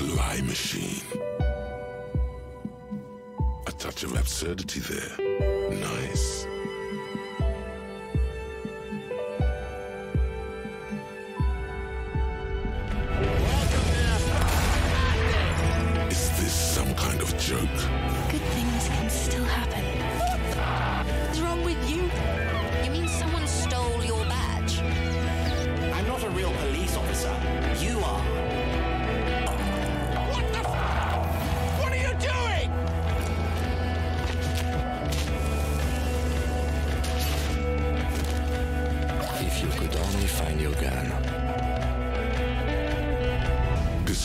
old lie machine. A touch of absurdity there. Nice. Is this some kind of joke? Good things can still happen. What's wrong with you? You mean someone stole your badge? I'm not a real police officer. You are.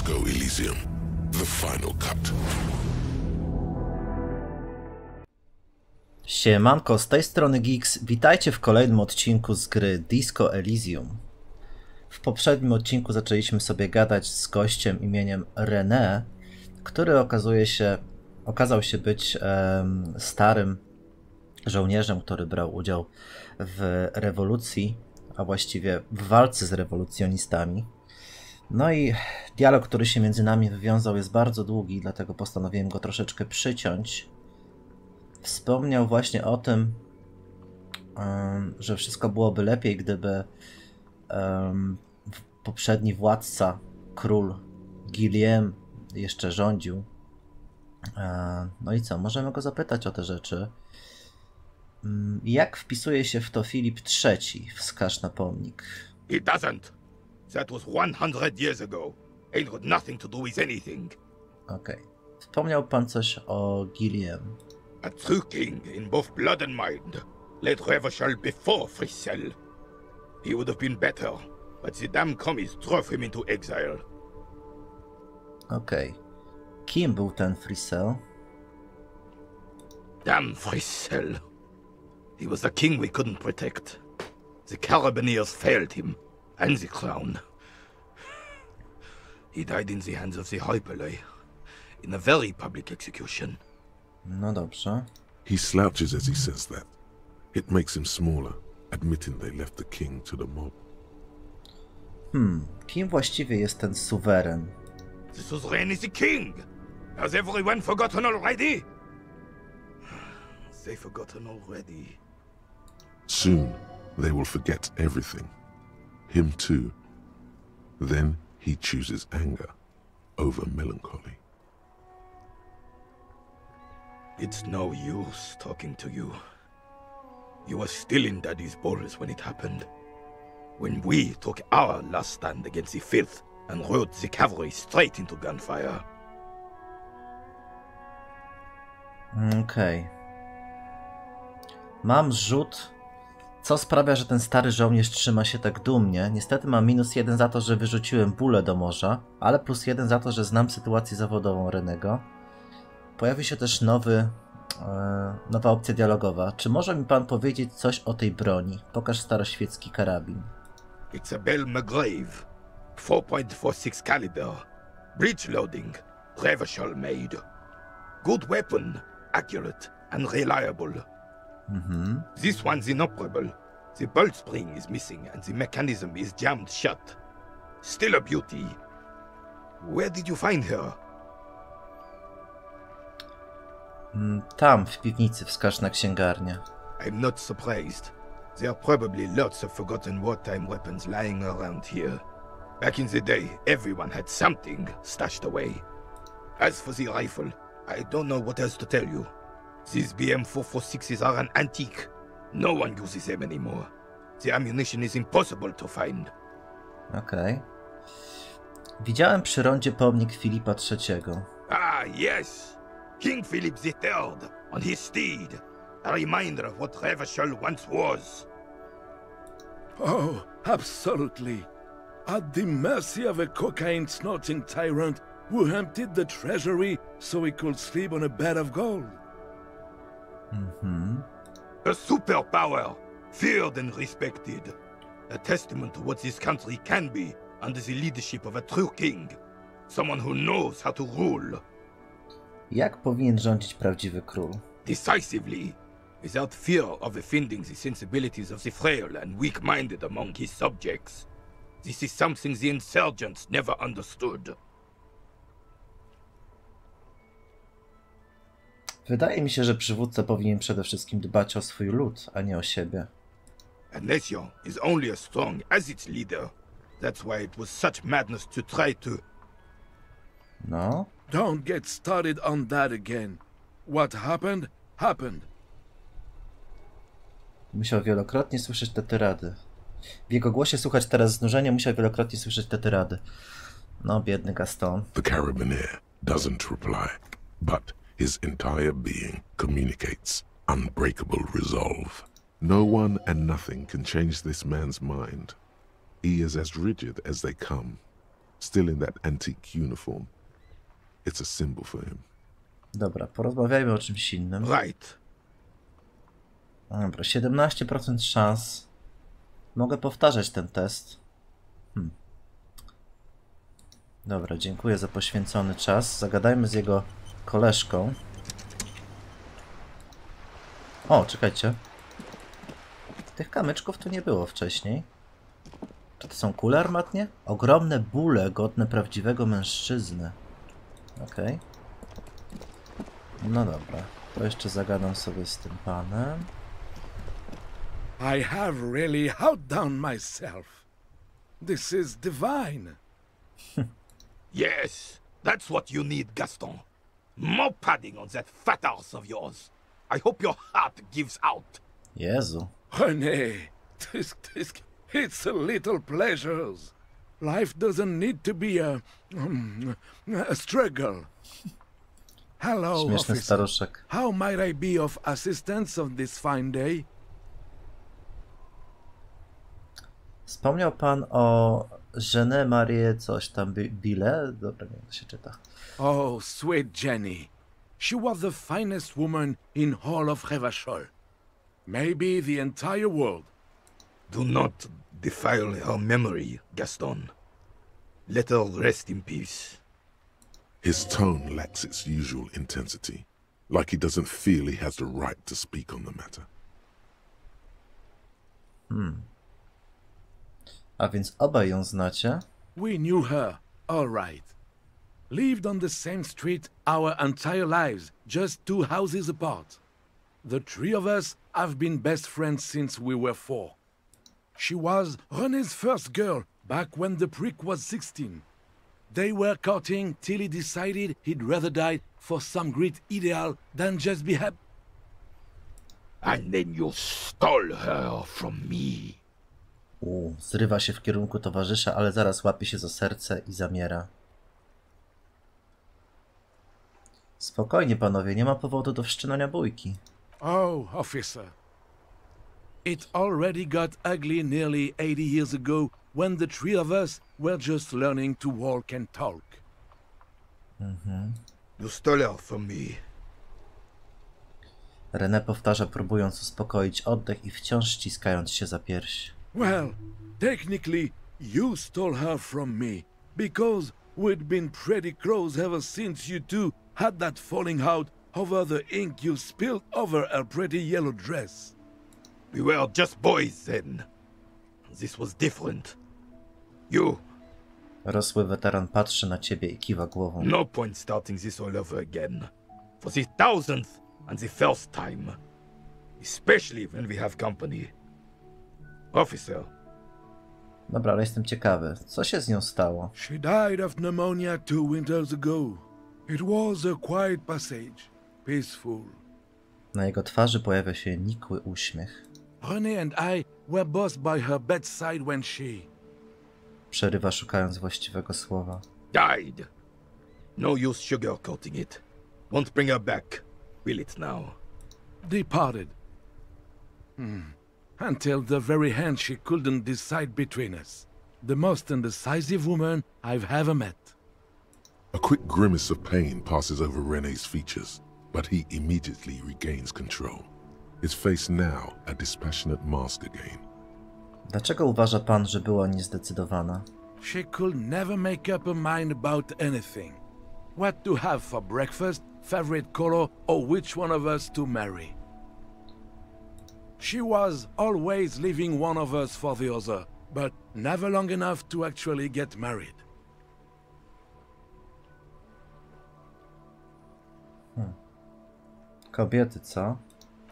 Disco Elysium. The final cut. Siemanko, z tej strony Geeks. Witajcie w kolejnym odcinku z gry Disco Elysium. W poprzednim odcinku zaczęliśmy sobie gadać z gościem imieniem René, który okazuje się, okazał się być em, starym żołnierzem, który brał udział w rewolucji, a właściwie w walce z rewolucjonistami. No i dialog, który się między nami wywiązał, jest bardzo długi, dlatego postanowiłem go troszeczkę przyciąć wspomniał właśnie o tym, że wszystko byłoby lepiej, gdyby poprzedni władca, król Guillaume jeszcze rządził. E, No i co, możemy go zapytać o te rzeczy. Mm, Jak wpisuje się w to Filip III? Wskaż na pomnik. He doesn't. That was 100 years ago. Ain't got nothing to do with anything. Okej. Wspomniał pan coś o Guillaume. A true king in both blood and mind led Revachol before Frissel. He would have been better, but the damn commies drove him into exile. Okej. Kim był ten Frisel? Damn Frissel. He was the king we couldn't protect. The Carabineers failed him, and the crown. He died in the hands of the Hyperlay, in a very public execution. No dobrze. He slouches as he says that. It makes him smaller, admitting they left the king to the mob. Hmm, kim właściwie jest ten suweren? The suzerain is the king! Has everyone forgotten already? They forgotten already. Soon, they will forget everything. Him too. Then he chooses anger over melancholy. It's no use talking to you. You were still in Daddy's balls when it happened. When we took our last stand against the filth and rode the cavalry straight into gunfire. Okay. Mam zrzut, co sprawia, że ten stary żołnierz trzyma się tak dumnie. Niestety mam minus jeden za to, że wyrzuciłem bólę do morza, ale plus jeden za to, że znam sytuację zawodową Renego. Pojawi się też nowy, e, nowa opcja dialogowa. Czy może mi pan powiedzieć coś o tej broni? Pokaż staroświecki karabin. It's a Bell McGrave. 4.46 caliber. Breech loading. Revachol made. Good weapon. Accurate and reliable. Mhm. This one's inoperable. The bolt spring is missing and the mechanism is jammed shut. Still a beauty. Where did you find her? Mm, Tam, w piwnicy, wskaż na księgarnię. I'm not surprised. There are probably lots of forgotten wartime weapons lying around here. Back in the day, everyone had something stashed away. As for the rifle, I don't know what else to tell you. These BM446s are an antique. No one uses them anymore. The ammunition is impossible to find. Okej. Widziałem przy rondzie pomnik Filipa III. Ah, yes! King Philip III on his steed. A reminder of what Revachol once was. Oh, absolutely. At the mercy of a cocaine snorting tyrant who emptied the treasury so he could sleep on a bed of gold. Mhm. A superpower, feared and respected. A testament to what this country can be under the leadership of a true king. Someone who knows how to rule Jak powinien rządzić prawdziwy król? decisively, without fear of offending the sensibilities of the frail and weak-minded among his subjects. This is something the insurgents never understood. Wydaje mi się, że przywódca powinien przede wszystkim dbać o swój lud, a nie o siebie. A nation is only as strong as its leader. That's why it was such madness to try to. No, Don't get started on that again. What happened, happened. musiał wielokrotnie słyszeć te tyrady. W jego głosie słuchać teraz znużenia, musiał wielokrotnie słyszeć te tyrady. No, biedny Gaston. The Carabineer doesn't reply, but his entire being communicates unbreakable resolve. No one and nothing can change this man's mind. He is as rigid as they come, still in that antique uniform. It's a symbol for him. Dobra, porozmawiajmy o czymś innym. Right. Dobra, 17% szans. Mogę powtarzać ten test. Hmm. Dobra, dziękuję za poświęcony czas. Zagadajmy z jego koleżką. O, czekajcie. Tych kamyczków tu nie było wcześniej. Czy to są kule armatnie? Ogromne bóle godne prawdziwego mężczyzny. Okej. No dobra. To jeszcze zagadam sobie z tym panem. I have really outdone myself. This is divine. Yes, that's what you need, Gaston. More padding on that fat ass of yours. I hope your heart gives out. Jezu. René, tisk tisk, it's a little pleasures. Life doesn't need to be a, um, a struggle. Hello, Śmieszny officer. staruszek. How might I be of assistance on this fine day? Wspomniał pan o Jeanne Marie coś tam, Bile? Dobra, nie wiem, jak to się czyta. Oh, sweet Jenny. She was the finest woman in all of Revachol. Maybe the entire world. Do not defile her memory, Gaston. Let her rest in peace. His tone lacks its usual intensity, like he doesn't feel he has the right to speak on the matter. Hmm. A więc obaj ją znacie? We knew her, all right. Lived on the same street our entire lives, just two houses apart. The three of us have been best friends since we were four. She was René's first girl back when the prick was 16. They were courting till he decided he'd rather die for some great ideal than just be happy. And then you stole her from me. U, zrywa się w kierunku towarzysza, ale zaraz łapie się za serce i zamiera. Spokojnie, panowie, nie ma powodu do wszczynania bójki. Oh, officer. It already got ugly nearly 80 years ago when the three of us were just learning to walk and talk. You stole her from me. René powtarza, próbując uspokoić oddech i wciąż ściskając się za pierś. Well, technically, you stole her from me because we'd been pretty close ever since you two had that falling out over the ink you spilled over her pretty yellow dress. We were just boys then. This was different. You, Rosły weteran patrzy na ciebie i kiwa głową. no point starting this all over again. For the thousandth and the first time. Especially when we have company. Officer, Dobra, ale jestem ciekawy, co się z nią stało? She died of pneumonia two winters ago. It was a quiet passage, peaceful. Na jego twarzy pojawia się nikły uśmiech. René and I were both by her bedside when she. Przerywa szukając właściwego słowa. died. No use sugarcoating it. Won't bring her back, will it now? departed. Hmm. Until the very hand she couldn't decide between us. The most indecisive woman I've ever met. A quick grimace of pain passes over Rene's features, but he immediately regains control. His face now a dispassionate mask again. Dlaczego uważa pan, że była niezdecydowana? She could never make up her mind about anything. What to have for breakfast, favorite color, or which one of us to marry. She was always leaving one of us for the other, but never long enough to actually get married. Hmm. Kobiety, co?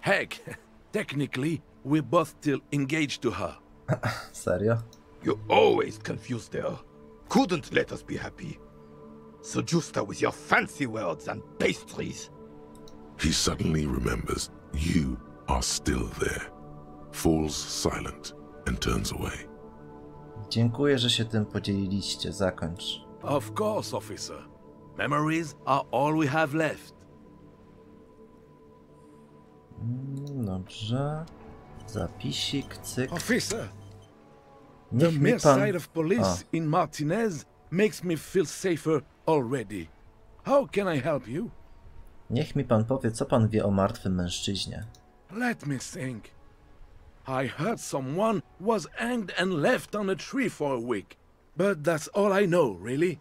Heck, technically, we're both still engaged to her. Serio? You always confused her. Couldn't let us be happy. Seduced her with your fancy words and pastries. He suddenly remembers you are still there, falls silent, and turns away. Dziękuję, że się tym podzieliliście. Zakończ. Of course, officer. Memories are all we have left. Mm, Dobrze. Zapisik, cyk. Officer, the Niech mere pan... sight of police Ah. in Martinez makes me feel safer already. How can I help you? Niech mi pan powie, co pan wie o martwym mężczyźnie. Let me think. I heard someone was hanged and left on a tree for a week. But that's all I know, really.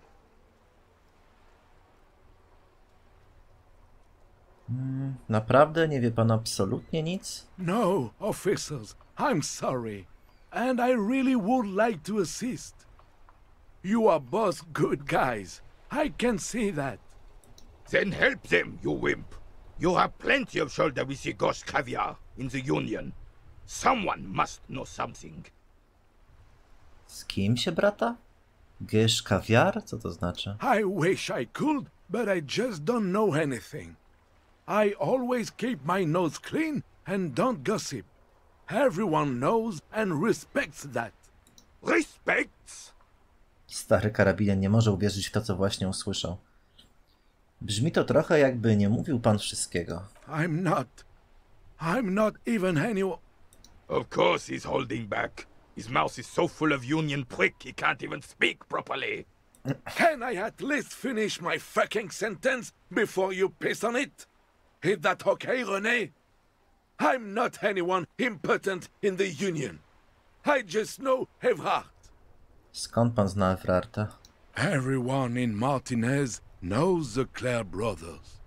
Hmm, naprawdę nie wie pan absolutnie nic? No, officers, I'm sorry. And I really would like to assist. You are both good guys. I can see that. Then help them, you wimp. You have plenty of shoulder with the ghost caviar in the Union. Someone must know something. Z kim się brata? Gysz kawiar? Co to znaczy? I wish I could, but I just don't know anything. I always keep my nose clean and don't gossip. Everyone knows and respects that. Respects? Stary karabinian nie może uwierzyć w to, co właśnie usłyszał. Brzmi to trochę jakby nie mówił pan wszystkiego. I'm not. I'm not even any. Of course he's holding back. His mouth is so full of Union prick he can't even speak properly. Can I at least finish my fucking sentence before you piss on it? Is that okay, Rene? I'm not anyone impotent in the Union. I just know Evrard. Skąd pan zna Efrarta? Everyone in Martinez knows the Clare brothers.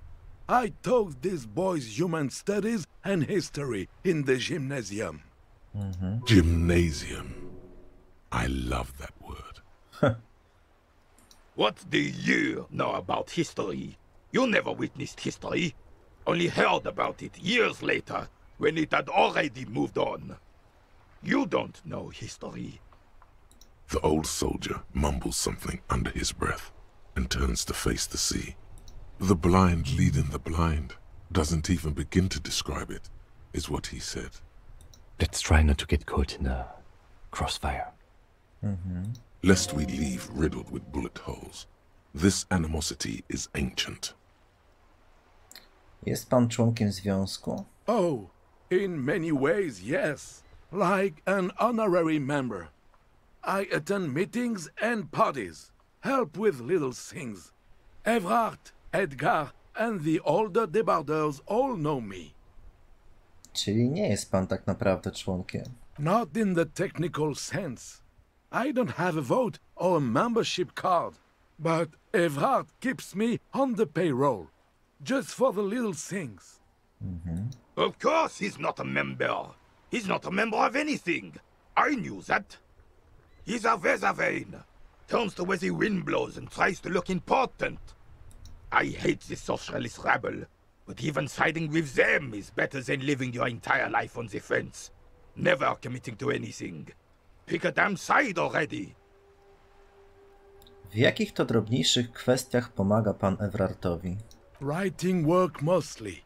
I taught these boys human studies and history in the gymnasium. Mm-hmm. Gymnasium. I love that word. What do you know about history? You never witnessed history. Only heard about it years later, when it had already moved on. You don't know history. The old soldier mumbles something under his breath and turns to face the sea. The blind leading the blind doesn't even begin to describe it, is what he said. Let's try not to get caught in a crossfire. Mm-hmm. Lest we leave riddled with bullet holes. This animosity is ancient. Jest pan członkiem związku? Oh, in many ways, yes. Like an honorary member. I attend meetings and parties, help with little things. Evrard, Edgar, and the older Debarders all know me. Czyli nie jest pan tak naprawdę członkiem. Not in the technical sense. I don't have a vote or a membership card, but Evrard keeps me on the payroll, just for the little things. Mhm. Of course he's not a member. He's not a member of anything. I knew that. He's a Weservein. Turns to where the wind blows and tries to look important. I hate this socialist rabble, but even siding with them is better than living your entire life on the fence. Never committing to anything. Pick a damn side already. W jakich to drobniejszych kwestiach pomaga pan Evrartowi? Writing work mostly.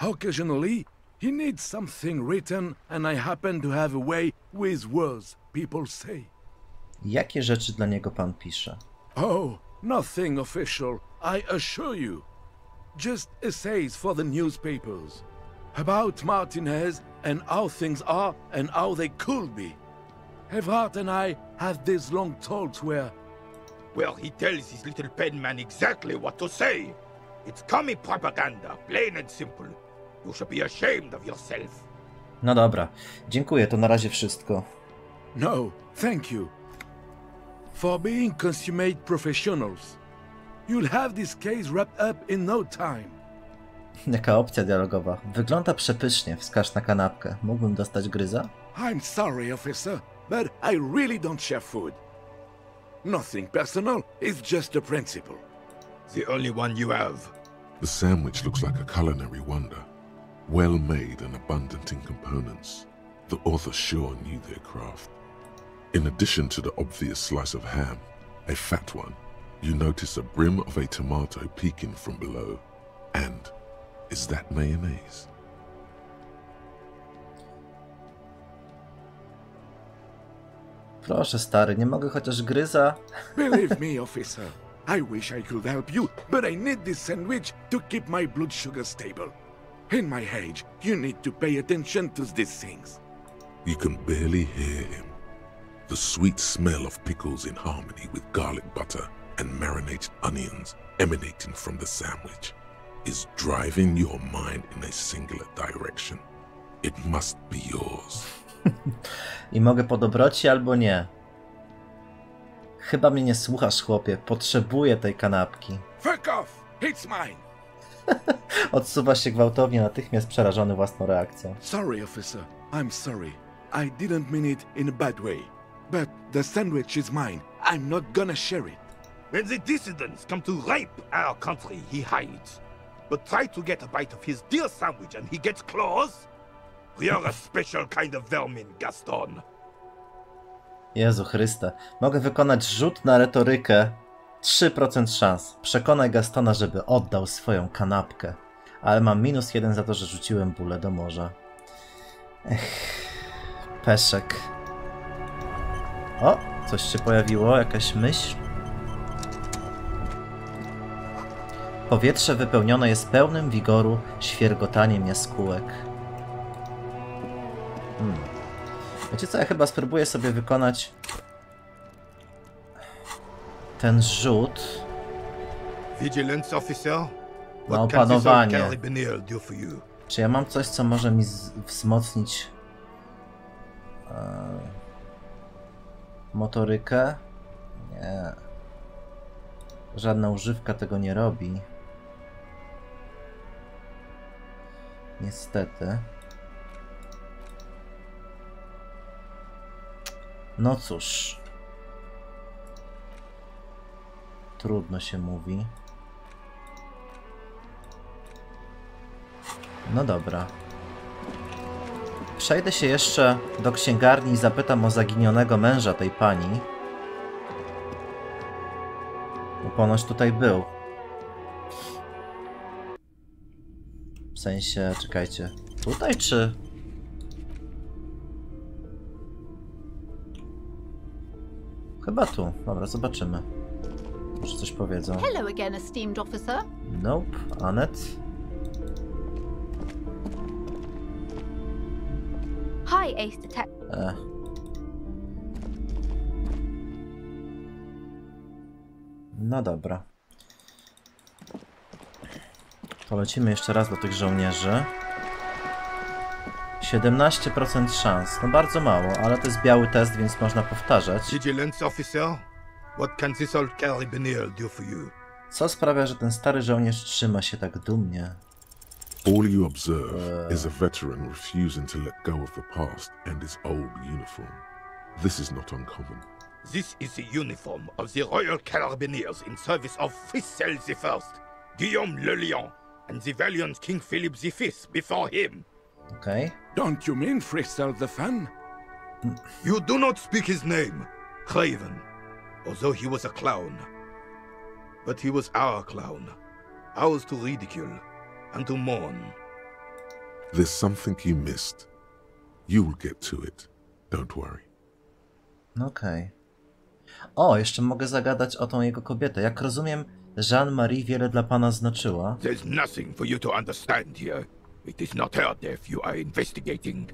Occasionally, he needs something written, and I happen to have a way with words, people say. Jakie rzeczy dla niego pan pisze? Oh, nothing official, I assure you. Just essays for the newspapers. About Martinez and how things are and how they could be. Evrard and I had these long talks where Well, he tells his little pen man exactly what to say. It's commie propaganda, plain and simple. You should be ashamed of yourself. No dobra, dziękuję, to na razie wszystko. No, thank you. For being consummate professionals. You'll have this case wrapped up in no time. Jaka opcja dialogowa? Wygląda przepysznie, wskaż na kanapkę. Mógłbym dostać gryza? I'm sorry, officer, but I really don't share food. Nothing personal, it's just a principle. The only one you have. The sandwich looks like a culinary wonder. Well made and abundant in components, the author sure knew their craft. In addition to the obvious slice of ham, a fat one, you notice a brim of a tomato peeking from below. And is that mayonnaise? Proszę stary, nie mogę chociaż gryza? Believe me, officer. I wish I could help you, but I need this sandwich to keep my blood sugar stable. In my age, you need to pay attention to these things. You can barely hear him. The sweet smell of pickles in harmony with garlic butter and marinated onions emanating from the sandwich is driving your mind in a singular direction. It must be yours. I mogę po dobroci albo nie. Chyba mnie nie słuchasz, chłopie. Potrzebuję tej kanapki. Fuck off! It's mine! Odsuwa się gwałtownie, natychmiast przerażony własną reakcją. Sorry, officer. I'm sorry. I didn't mean it in a bad way. But the sandwich is mine. I'm not gonna share it. When the dissidents come to rape our country, he hides. But try to get a bite of his dear sandwich and he gets claws? You're a special kind of vermin, Gaston. Jezu Chryste. Mogę wykonać rzut na retorykę. 3% szans. Przekonaj Gastona, żeby oddał swoją kanapkę. Ale mam minus jeden za to, że rzuciłem bólę do morza. Ech. Peszek. O, coś się pojawiło, jakaś myśl. Powietrze wypełnione jest pełnym wigoru świergotaniem jaskółek. Hmm. Wiecie co, ja chyba spróbuję sobie wykonać ten rzut Vigilance officer? na opanowanie. Czy ja mam coś, co może mi wzmocnić e, motorykę? Nie. Żadna używka tego nie robi. Niestety. No cóż. Trudno się mówi. No dobra. Przejdę się jeszcze do księgarni i zapytam o zaginionego męża tej pani. Bo ponoć tutaj był. W sensie, czekajcie. Tutaj czy... Chyba tu. Dobra, zobaczymy. Może coś powiedzą. Hello again, esteemed officer. Nope. Anet? Hi, Ace Detective. E. No dobra. Polecimy jeszcze raz do tych żołnierzy. 17% szans. No bardzo mało, ale to jest biały test, więc można powtarzać. Vigilance officer? What can this old carabinier do for you? Co sprawia, że ten stary żołnierz trzyma się tak dumnie? All you observe is a uh. veteran refusing to let go of the past and his old uniform. This is not uncommon. This is the uniform of the Royal Carabiniers in service of Frissel I, Guillaume Le Lion, and the valiant King Philip V before him. Okay. Don't you mean Fristel the Fan? You do not speak his name, Craven, although he was a clown. But he was our clown, ours to ridicule and to mourn. There's something you missed. You will get to it. Don't worry. Okej. O, jeszcze mogę zagadać o tą jego kobietę. Jak rozumiem, Jean-Marie wiele dla pana znaczyła. There's nothing for you to understand here. It is not her death you are investigating.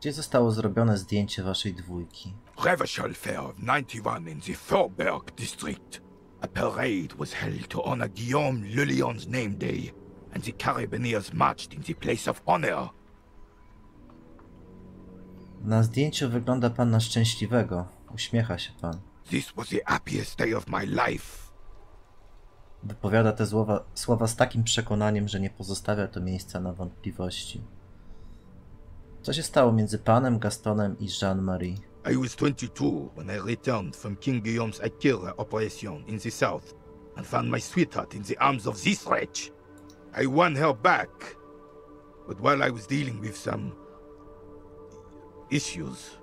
Gdzie zostało zrobione zdjęcie waszej dwójki? Revachol Fair of 91 in the Faubourg district. A parade was held to honor Guillaume Le Lion's name day, and the Carabiniers marched in the place of honor. Na zdjęciu wygląda pan na szczęśliwego. Uśmiecha się pan. This was the happiest day of my life. Wypowiada te słowa, słowa z takim przekonaniem, że nie pozostawia to miejsca na wątpliwości. Co się stało między panem Gastonem i Jean-Marie? I was 22 when I returned from King Guillaume's Akira operation in the south, and found my sweetheart in the arms of this wretch. I won her back, but while I was dealing with some issues,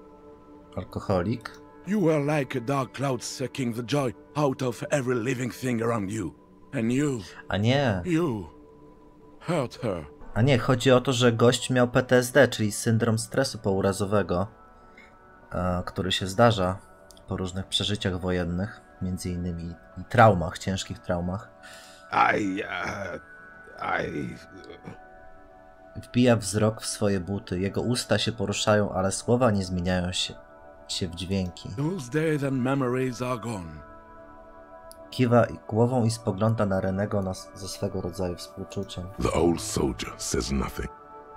Alkoholik. You were like a dark cloud sucking the joy out of every living thing around you. And you, A nie, you, hurt her. a nie, chodzi o to, że gość miał PTSD, czyli syndrom stresu pourazowego, który się zdarza po różnych przeżyciach wojennych, między innymi i traumach, ciężkich traumach. I, uh, I. Wbija wzrok w swoje buty, jego usta się poruszają, ale słowa nie zmieniają się, się w dźwięki. Those days and memories are gone. Kiwa głową i spogląda na Renego na, ze swego rodzaju współczuciem. The old soldier says nothing,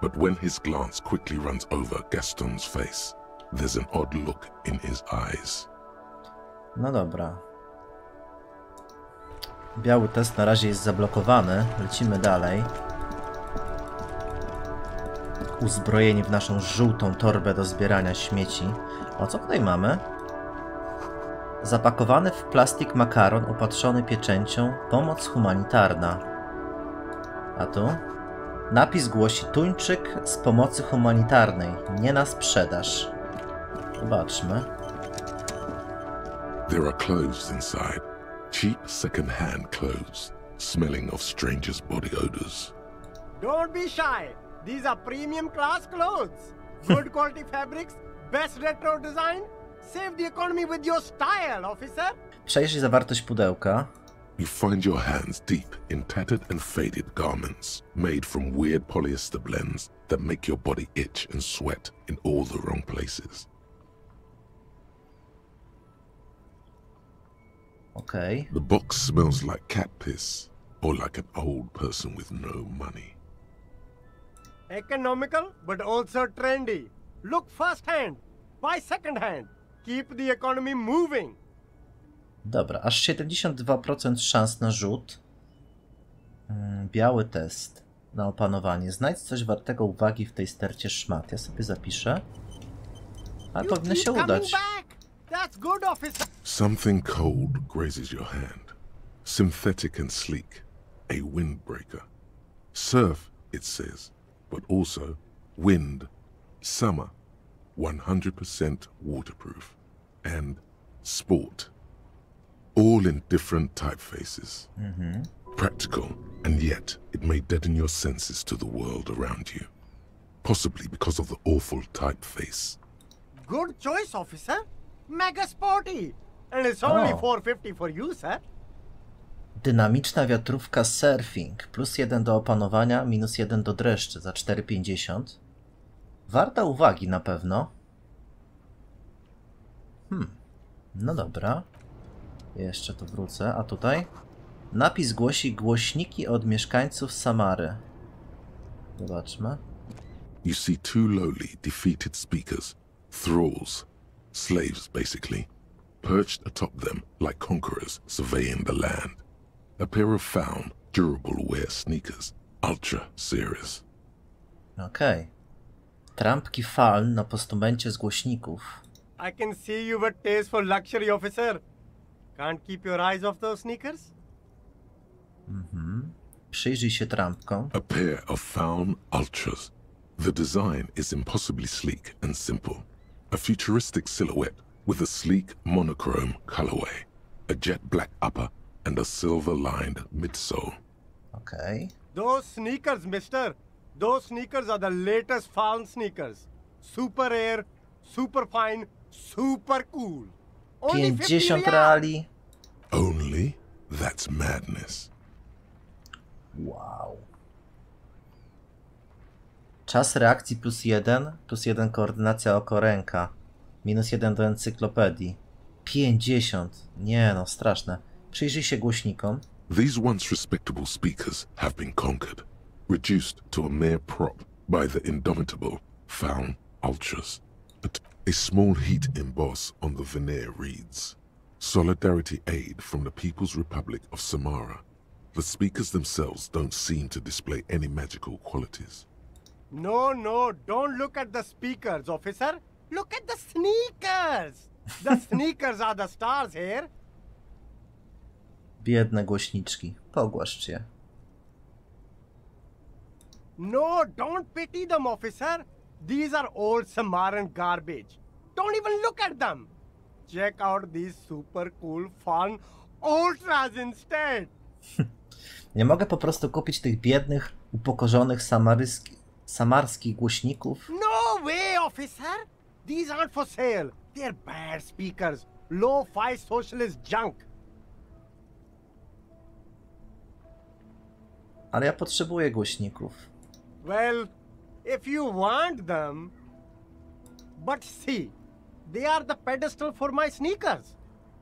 but when his glance quickly runs over Gaston's face, there's an odd look in his eyes. No dobra. Biały test na razie jest zablokowany. Lecimy dalej. Uzbrojeni w naszą żółtą torbę do zbierania śmieci. O co tutaj mamy? Zapakowany w plastik makaron opatrzony pieczęcią pomoc humanitarna. A tu? Napis głosi tuńczyk z pomocy humanitarnej, nie na sprzedaż. Zobaczmy. There are clothes inside, cheap second-hand clothes, smelling of strangers' body odors. Don't be shy. These are premium class clothes. Good quality fabrics, best retro design. Save the economy with your style, officer. Przejrzyj zawartość pudełka. You find your hands deep in tattered and faded garments made from weird polyester blends that make your body itch and sweat in all the wrong places. Okej. The box smells like cat piss or like an old person with no money. Economical, but also trendy. Look first hand, buy second hand. Keep the economy moving. Dobra, aż 72% szans na rzut. Mm, Biały test na opanowanie. Znajdź coś wartego uwagi w tej stercie szmat. Ja sobie zapiszę. Ale You powinno się udać. Back. That's good, officer. Something cold grazes your hand. Synthetic and sleek. A windbreaker. Surf, it says, but also wind, summer, 100% waterproof, and sport. All in different typefaces. Mm-hmm. Practical, and yet it may deaden your senses to the world around you. Possibly because of the awful typeface. Good choice, officer. Mega sporty. And it's only Oh. 450 for you, sir. Dynamiczna wiatrówka surfing. Plus 1 do opanowania, minus 1 do dreszczy za 4,50. Warta uwagi na pewno. Hmm. No dobra. Jeszcze tu wrócę. A tutaj? Napis głosi głośniki od mieszkańców Samary. Zobaczmy. You see two lowly, defeated speakers, thralls, slaves basically, perched atop them like conquerors surveying the land. A pair of found, durable wear sneakers, ultra serious. Okej. Trampki faln na postumencie z głośników. I can see you've a taste for luxury, officer. Can't keep your eyes off those sneakers? Mhm. Przyjrzyj się trampkom. A pair of found ultras. The design is impossibly sleek and simple. A futuristic silhouette with a sleek monochrome colorway, a jet black upper, and a silver-lined midsole. Okay. Those sneakers, mister. Those sneakers are the latest found sneakers. Super air, super fine, super cool. Only 50 50 Only? That's madness. Wow. Czas reakcji plus 1, plus 1 koordynacja oko-ręka, minus 1 do encyklopedii. 50. Nie no, straszne. Przyjrzyj się głośnikom. These once respectable speakers have been conquered, reduced to a mere prop by the indomitable Found Ultras. A small heat emboss on the veneer reads, Solidarity Aid from the People's Republic of Samara. The speakers themselves don't seem to display any magical qualities. No, no, don't look at the speakers, officer. Look at the sneakers. The sneakers are the stars here. Biedne głośniczki. Pogłaszcz je. No, don't pity them, officer. These are old Samaran garbage. Don't even look at them. Check out these super cool, fun ultras instead. Nie mogę po prostu kupić tych biednych, upokorzonych samaryski, samarskich głośników? No way, officer. These aren't for sale. They're bad speakers. Low-fi socialist junk. Ale ja potrzebuję głośników. Well, if you want them. But see, they are the pedestal for my sneakers.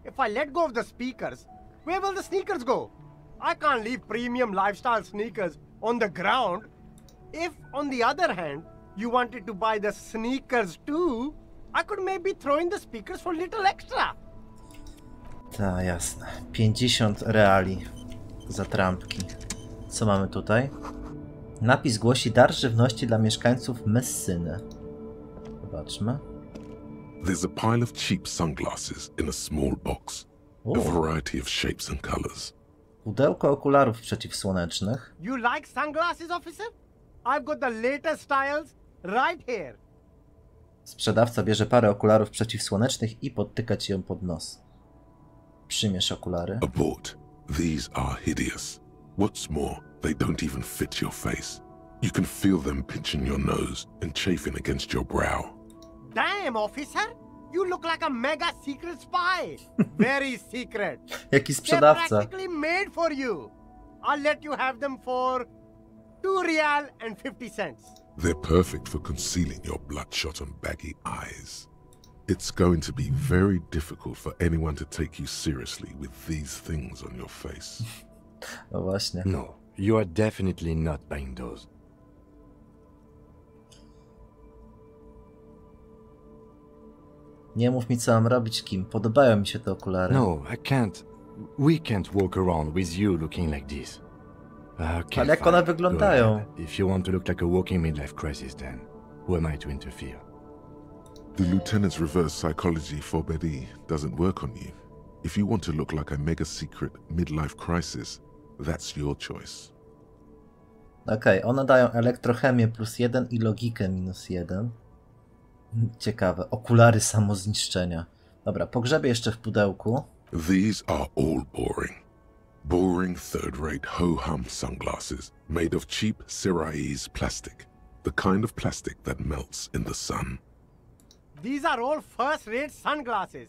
If I let go of the speakers, where will the sneakers go? I can't leave premium lifestyle sneakers on the ground. If, on the other hand, you wanted to buy the sneakers too, I could maybe throw in the speakers for little extra. Ta, jasne. 50 reali za trampki. Co mamy tutaj? Napis głosi dar żywności dla mieszkańców Messyny. Zobaczmy. There's a pile of cheap sunglasses in a small box. A variety of shapes and colors. pudełko okularów przeciwsłonecznych. You like sunglasses, officer? I've got the latest styles right here. Sprzedawca bierze parę okularów przeciwsłonecznych i podtyka ci ją pod nos. Przymierz okulary. Abort. These are hideous. What's more, they don't even fit your face. You can feel them pinching your nose and chafing against your brow. Damn, officer! You look like a mega secret spy. Very secret. Jaki They're sprzedawca? practically made for you. I'll let you have them for two real and fifty cents. They're perfect for concealing your bloodshot and baggy eyes. It's going to be very difficult for anyone to take you seriously with these things on your face. No właśnie. No, you are definitely not buying those. Nie mów mi co mam robić, Kim. Podobają mi się te okulary. No, I can't. We can't walk around with you looking like this. Okay, Ale jak one wyglądają? If you want to look like a walking midlife crisis, then who am I to interfere? The lieutenant's reverse psychology for Betty doesn't work on you. If you want to look like a mega secret midlife crisis, that's your choice. Okej, one dają elektrochemię plus jeden i logikę minus jeden. Ciekawe. Okulary samozniszczenia. Dobra, pogrzebię jeszcze w pudełku. These are all boring. Boring third-rate ho-hum sunglasses made of cheap Syrahese plastic. The kind of plastic that melts in the sun. These are all first-rate sunglasses.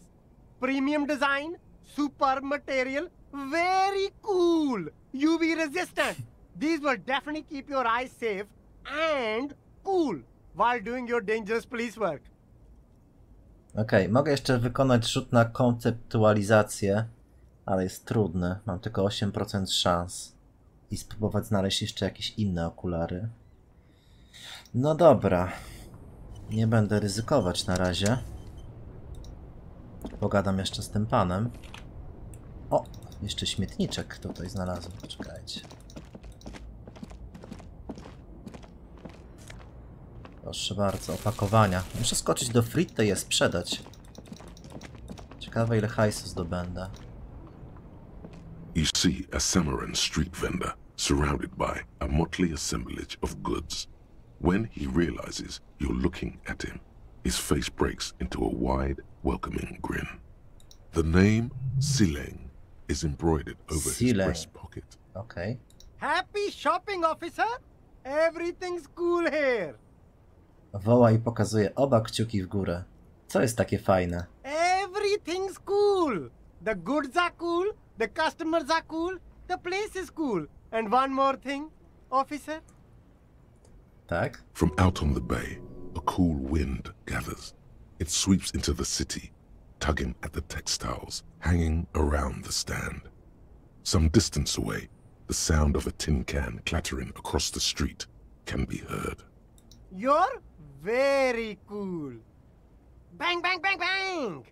Premium design, super material, very cool. UV resistant. These will definitely keep your eyes safe and cool while doing your dangerous police work. Ok, mogę jeszcze wykonać rzut na konceptualizację, ale jest trudny. Mam tylko 8% szans. I spróbować znaleźć jeszcze jakieś inne okulary. No dobra. Nie będę ryzykować na razie. Pogadam jeszcze z tym panem. O, jeszcze śmietniczek tutaj znalazłem. Czekajcie. Proszę bardzo, opakowania. Muszę skoczyć do Fritte i je sprzedać. Ciekawe ile hajsu zdobędę. You see a Samaran street vendor surrounded by a motley assemblage of goods. When he realizes you're looking at him, his face breaks into a wide, welcoming grin. The name Sileng is embroidered over his breast pocket. Okay. Happy shopping, officer! Everything's cool here. Woła i pokazuje oba kciuki w górę. Co jest takie fajne? Everything's cool. The goods are cool, the customers are cool, the place is cool. And one more thing, officer. Tak? From out on the bay, a cool wind gathers. It sweeps into the city, tugging at the textiles hanging around the stand. Some distance away, the sound of a tin can clattering across the street can be heard. You're very cool. Bang, bang, bang, bang!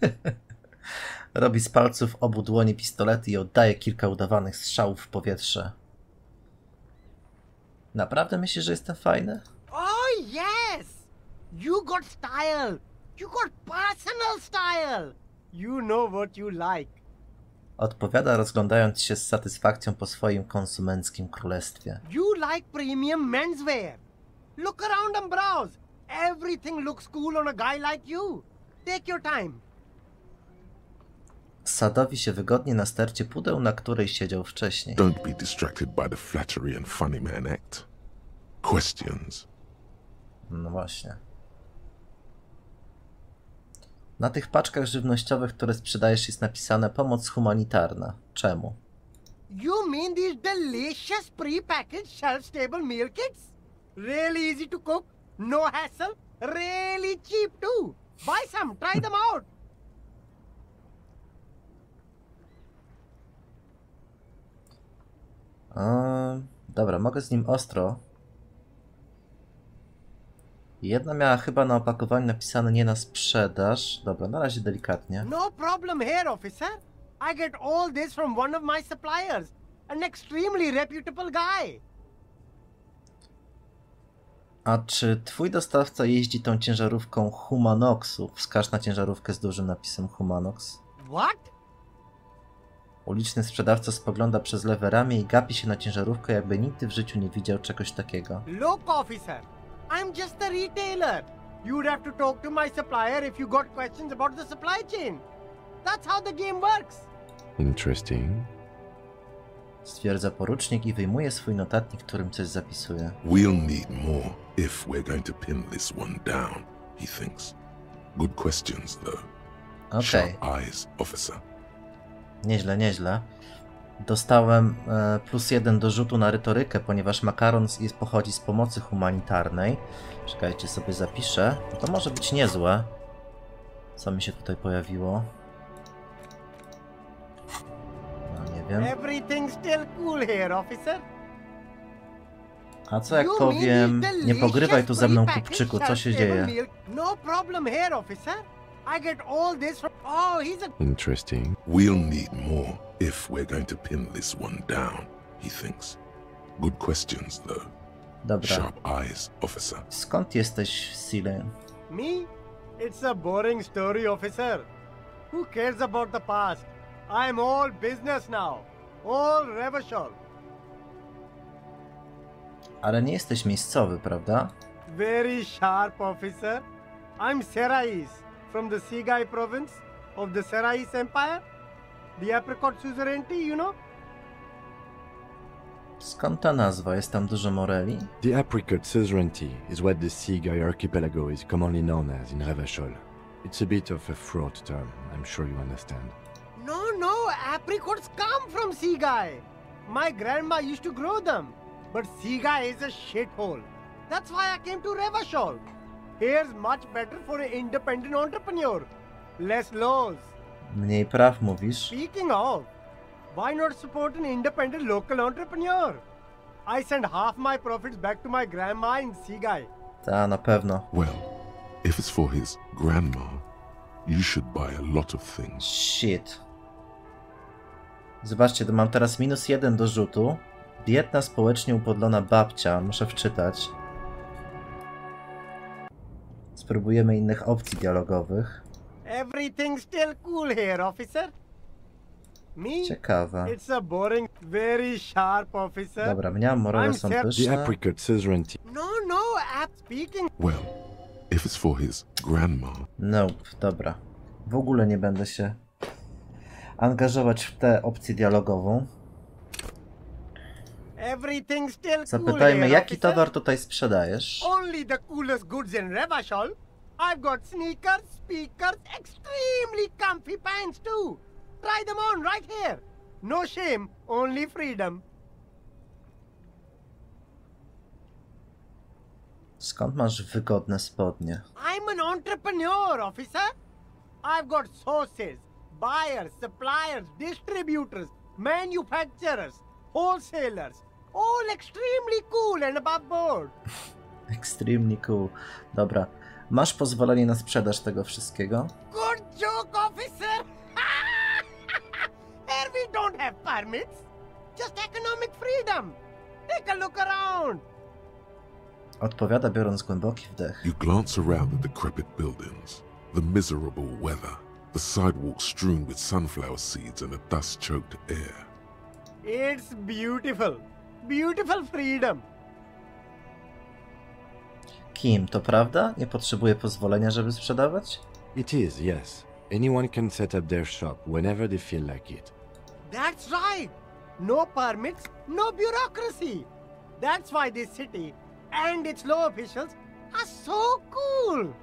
Robi z palców obu dłoni pistolety i oddaje kilka udawanych strzałów w powietrze. Naprawdę myślisz, że jestem fajny? Oh, yes! You got style. You got personal style. You know what you like. Odpowiada, rozglądając się z satysfakcją po swoim konsumenckim królestwie. You like premium menswear. Look around and browse. Everything looks cool on a guy like you. Take your time. Sadowi się wygodnie na stercie pudeł, na której siedział wcześniej. Don't be distracted by the flattery and funny man act. Questions. No właśnie. Na tych paczkach żywnościowych, które sprzedajesz, jest napisane pomoc humanitarna. Czemu? You mean these delicious pre-packaged shelf-stable meal kits? Really easy to cook, no hassle, really cheap too. Buy some, try them out. Eee, dobra, mogę z nim ostro. Jedna miała chyba na opakowaniu napisane nie na sprzedaż. Dobra, na razie delikatnie. No problem here, officer. I get all this from one of my suppliers, an extremely reputable guy. A czy twój dostawca jeździ tą ciężarówką Humanoxu? Wskaż na ciężarówkę z dużym napisem Humanox. What? Uliczny sprzedawca spogląda przez lewe ramię i gapi się na ciężarówkę, jakby nigdy w życiu nie widział czegoś takiego. Look, officer, I'm just a retailer. You'd have to talk to my supplier if you got questions about the supply chain. That's how the game works. Interesting. Stwierdza porucznik i wyjmuje swój notatnik, w którym coś zapisuje. We'll need more if we're going to pin this one down, he thinks. Good questions, though. Okej, Sharp eyes, officer. Nieźle, nieźle. Dostałem e, plus jeden do rzutu na retorykę, ponieważ makaron jest, pochodzi z pomocy humanitarnej. Czekajcie, sobie zapiszę. To może być niezłe. Co mi się tutaj pojawiło? No nie wiem. A co jak powiem, nie pogrywaj tu ze mną kupczyku, co się dzieje? No problem here, officer. I get all this from. Oh, he's a. Interesting. We'll need more if we're going to pin this one down, he thinks. Good questions, though. Dobra. Sharp eyes, officer. Skąd jesteś, Silen? Me? It's a boring story, officer. Who cares about the past? I'm all business now. All Revachol. Ale nie jesteś miejscowy, prawda? Very sharp, officer. I'm Serais from the Sigai province of the Serais Empire. The apricot suzerainty, you know? Skąd ta nazwa? Jest tam dużo moreli? The apricot suzerainty is what the Seaguy archipelago is commonly known as in Revachol. It's a bit of a fraught term, I'm sure you understand. No, no, apricots come from Sigai. My grandma used to grow them. But Sigai is a shithole. That's why I came to Revachol. Here's much better for an independent entrepreneur. Less laws. Mniej praw mówisz? Speaking of, why not support an independent local entrepreneur? I send half my profits back to my grandma in Sigai. Ta, na pewno. Well, if it's for his grandma, you should buy a lot of things. Shit. Zobaczcie, to mam teraz minus jeden do rzutu. Biedna, społecznie upodlona babcia. Muszę wczytać. Spróbujemy innych opcji dialogowych. Everything's still cool here, officer. Me? Ciekawe. It's a boring, very sharp officer. Dobra, mnie morale I'm są ser- The pyszne. apricot No, no, app speaking. Well, if it's for his grandma, Nope, dobra. W ogóle nie będę się angażować w tę opcję dialogową. Zapytajmy, jaki towar tutaj sprzedajesz? Only the coolest goods in Revachol. I've got sneakers, speakers, extremely comfy pants too. Try them on right here. No shame, only freedom. Skąd masz wygodne spodnie? I'm an entrepreneur, officer. I've got sources, buyers, suppliers, distributors, manufacturers, wholesalers, all extremely cool and above board. Extremely cool. Dobra. Masz pozwolenie na sprzedaż tego wszystkiego? Good joke, officer. Here we don't have permits, just economic freedom. Take a look around. Odpowiada biorąc głęboki wdech. you glance around the decrepit buildings, the miserable weather, The sidewalk strewn with sunflower seeds and a dust-choked air. It's beautiful. Beautiful freedom. Kim, to prawda? Nie potrzebuje pozwolenia, żeby sprzedawać? It is, yes. Anyone can set up their shop whenever they feel like it. That's right. No permits, no bureaucracy. That's why this city and its law officials are so cool.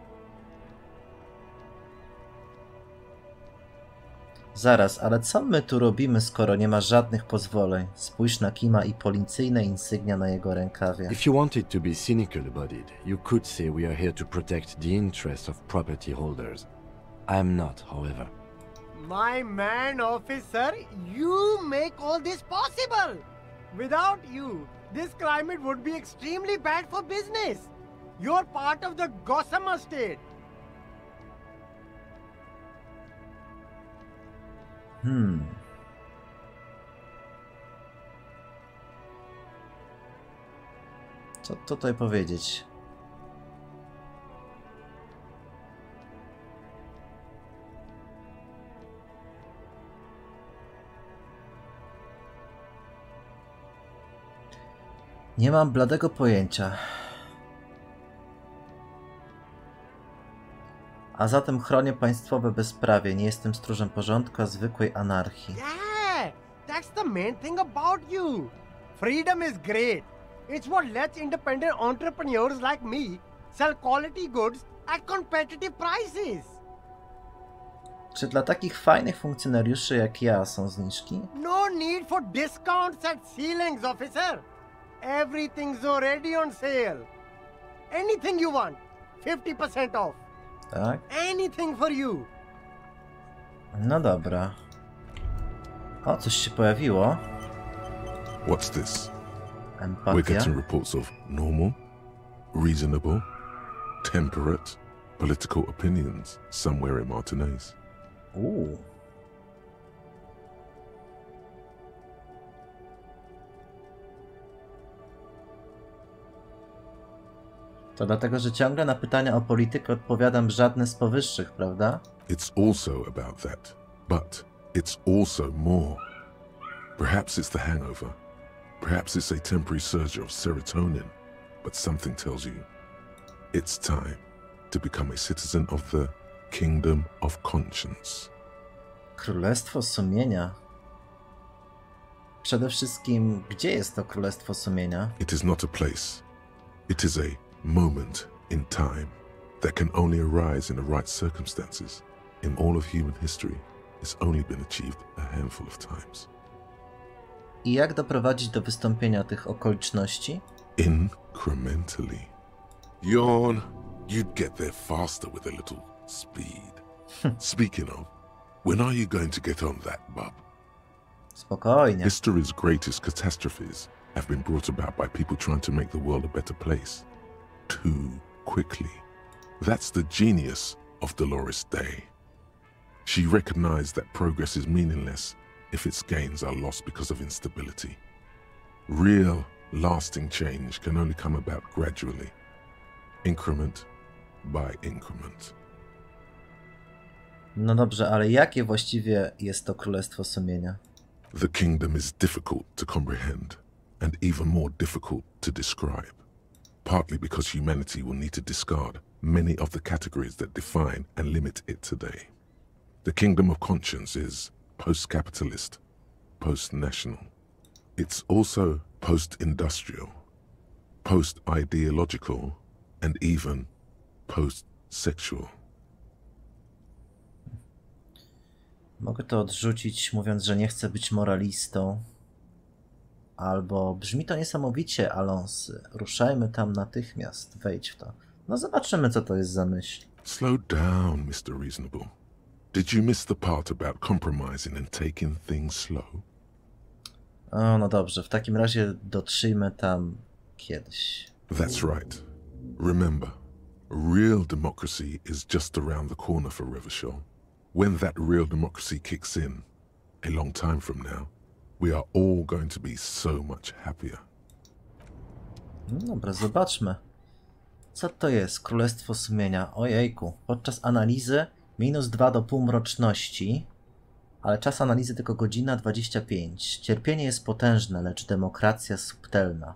Zaraz, ale co my tu robimy, skoro nie ma żadnych pozwoleń? Spójrz na Kima i policyjne insygnia na jego rękawie. If you wanted to be cynical about it, you could say we are here to protect the interests of property holders. I am not, however. My man, officer, you make all this possible. Without you, this climate would be extremely bad for business. You're part of the Gossamer state. Hmm. Co tutaj powiedzieć? Nie mam bladego pojęcia. A zatem chronię państwowe bezprawie. Nie jestem stróżem porządku, a zwykłej anarchii. Yeah, that's the main thing about you. Freedom is great. It's what lets independent entrepreneurs like me sell quality goods at competitive prices. Czy dla takich fajnych funkcjonariuszy jak ja są zniżki? No need for discounts at ceilings, officer. Everything's already on sale. Anything you want, 50% off. Tak? Anything for you. No dobra. O, coś się pojawiło. What's this? We're getting reports of normal, reasonable, temperate political opinions somewhere in Martinez. Uuu. To dlatego, że ciągle na pytania o politykę odpowiadam żadne z powyższych, prawda? It's also about that, but it's also more. Perhaps it's the hangover. Perhaps it's a temporary surge of serotonin, but something tells you it's time to become a citizen of the kingdom of conscience. Królestwo Sumienia. Przede wszystkim, gdzie jest to Królestwo Sumienia? It is not a place, it is a moment in time that can only arise in the right circumstances. In all of human history, it's only been achieved a handful of times. I jak doprowadzić do wystąpienia tych okoliczności? incrementally. Yawn, you'd get there faster with a little speed. Hmm. Speaking of, when are you going to get on that, bub? Spokojnie. History's greatest catastrophes have been brought about by people trying to make the world a better place. Too quickly. That's the genius of Dolores Day. She recognized that progress is meaningless if its gains are lost because of instability. Real, lasting change can only come about gradually, increment by increment. No dobrze, ale jakie właściwie jest to Królestwo Sumienia? The kingdom is difficult to comprehend and even more difficult to describe, partly because humanity will need to discard many of the categories that define and limit it today. The kingdom of conscience is post capitalist, post national. It's also post industrial, post ideological, and even post sexual. Mogę to odrzucić, mówiąc, że nie chcę być moralistą. Albo brzmi to niesamowicie, Alonsy. Ruszajmy tam natychmiast. Wejdź w to. No zobaczymy, co to jest za myśl. Slow down, Mr. Reasonable. Did you miss the part about compromising and taking things slow? O, no dobrze. W takim razie dotrzyjmy tam kiedyś. That's right. Remember, real democracy is just around the corner for Revachol. When that real democracy kicks in, a long time from now, we are all going to be so much happier. Dobra, zobaczmy. Co to jest Królestwo Sumienia? Ojejku. Podczas analizy Minus 2 do półmroczności, ale czas analizy tylko godzina 25. Cierpienie jest potężne, lecz demokracja subtelna.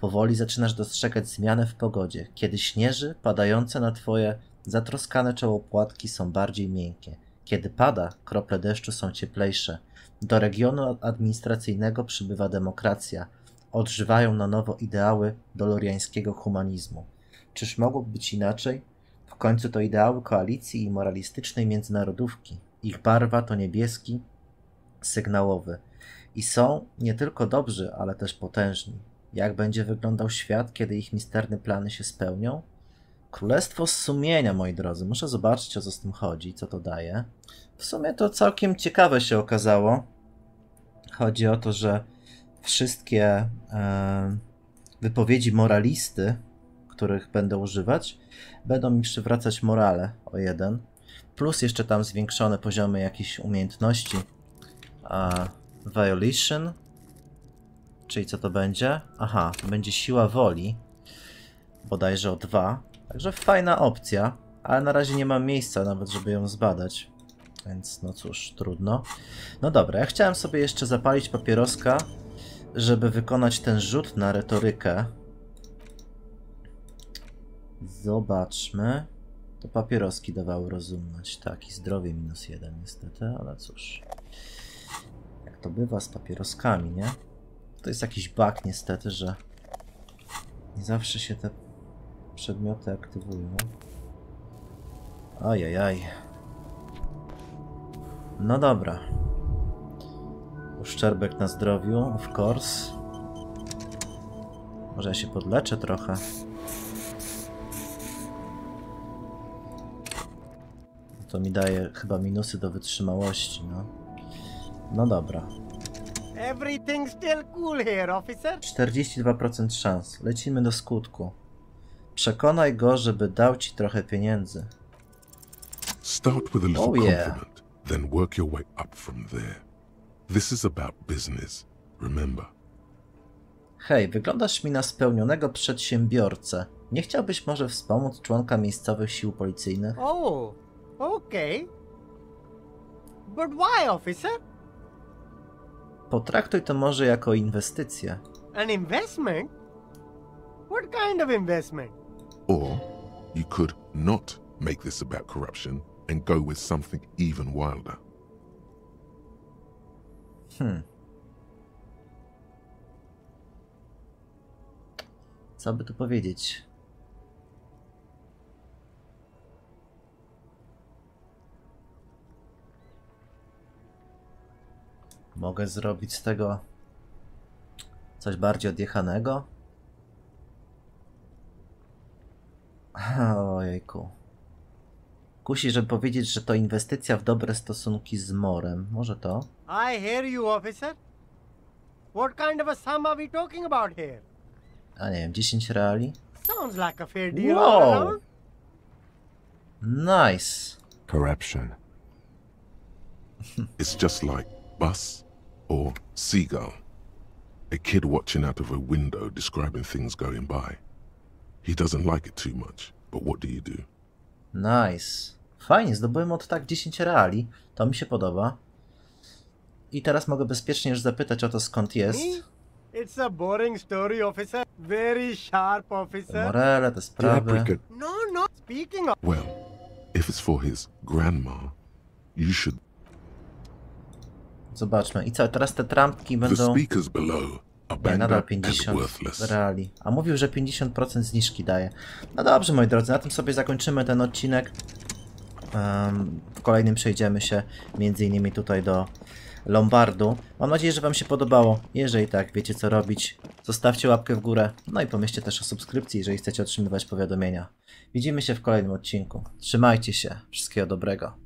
Powoli zaczynasz dostrzegać zmianę w pogodzie. Kiedy śnieży, padające na twoje zatroskane czołopłatki są bardziej miękkie. Kiedy pada, krople deszczu są cieplejsze. Do regionu administracyjnego przybywa demokracja. Odżywają na nowo ideały doloriańskiego humanizmu. Czyż mogło być inaczej? W końcu to ideały koalicji i moralistycznej międzynarodówki. Ich barwa to niebieski, sygnałowy. I są nie tylko dobrzy, ale też potężni. Jak będzie wyglądał świat, kiedy ich misterne plany się spełnią? Królestwo sumienia, moi drodzy. Muszę zobaczyć, o co z tym chodzi, co to daje. W sumie to całkiem ciekawe się okazało. Chodzi o to, że wszystkie e, wypowiedzi moralisty, których będę używać, będą mi przywracać morale o jeden. Plus jeszcze tam zwiększone poziomy jakichś umiejętności. A, violation. Czyli co to będzie? Aha, to będzie siła woli. Bodajże o dwa. Także fajna opcja, ale na razie nie mam miejsca nawet, żeby ją zbadać. Więc no cóż, trudno. No dobra, ja chciałem sobie jeszcze zapalić papieroska, żeby wykonać ten rzut na retorykę. Zobaczmy. To papieroski dawały rozumność. Tak, i zdrowie minus jeden niestety, ale cóż. Jak to bywa z papieroskami, nie? To jest jakiś bug niestety, że nie zawsze się te przedmioty aktywują. Ajajaj. No dobra. Uszczerbek na zdrowiu, of course. Może ja się podleczę trochę. To mi daje chyba minusy do wytrzymałości, no. No dobra. Everything's still cool here, officer. 42% szans. Lecimy do skutku. Przekonaj go, żeby dał ci trochę pieniędzy. Start with a little Oh, yeah. Then work your way up from there. This is about business, remember. Hej, wyglądasz mi na spełnionego przedsiębiorcę. Nie chciałbyś może wspomóc członka miejscowych sił policyjnych? Oh, okay. But why, officer? Potraktuj to może jako inwestycję. An investment? What kind of investment? Or you could not make this about corruption and go with something even wilder. Hmm. Co by tu powiedzieć? Mogę zrobić z tego coś bardziej odjechanego? Ojejku. Kusi, żeby powiedzieć, że to inwestycja w dobre stosunki z Morem. Może to? I hear you, officer. What kind of a sum are we talking about here? A nie wiem, 10 reali? Sounds like a fair deal Wow. Nice. Corruption. It's just like bus or seagull. A kid watching out of a window describing things going by. He doesn't like it too much, but what do you do? Nice. Fajnie, zdobyłem od tak 10 reali. To mi się podoba. I teraz mogę bezpiecznie już zapytać o to skąd jest. It's a boring story, officer. Very sharp, officer. morele, te The sprawy. No, no. Speaking of. Well, if it's for his grandma, you should. Zobaczmy. I co, teraz te trampki The będą... speakers below Nie, nadal up and 50 worthless. reali. A mówił, że 50% zniżki daje. No dobrze, moi drodzy, na tym sobie zakończymy ten odcinek. W kolejnym przejdziemy się między innymi tutaj do Lombardu. Mam nadzieję, że Wam się podobało. Jeżeli tak, wiecie co robić. Zostawcie łapkę w górę. No i pomyślcie też o subskrypcji, jeżeli chcecie otrzymywać powiadomienia. Widzimy się w kolejnym odcinku. Trzymajcie się. Wszystkiego dobrego.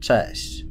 Cześć.